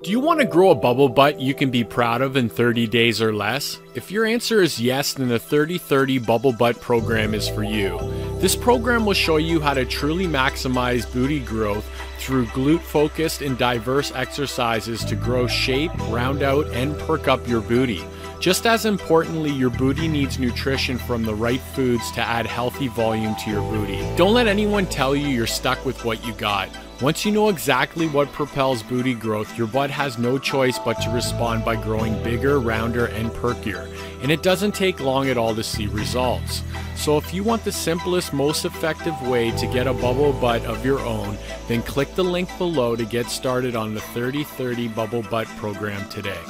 Do you want to grow a bubble butt you can be proud of in 30 days or less? If your answer is yes, then the 3030 Bubble Butt program is for you. This program will show you how to truly maximize booty growth through glute focused and diverse exercises to grow shape, round out, and perk up your booty. Just as importantly, your booty needs nutrition from the right foods to add healthy volume to your booty. Don't let anyone tell you you're stuck with what you got. Once you know exactly what propels booty growth, your butt has no choice but to respond by growing bigger, rounder, and perkier. And it doesn't take long at all to see results. So if you want the simplest, most effective way to get a bubble butt of your own, then click the link below to get started on the 3030 Bubble Butt program today.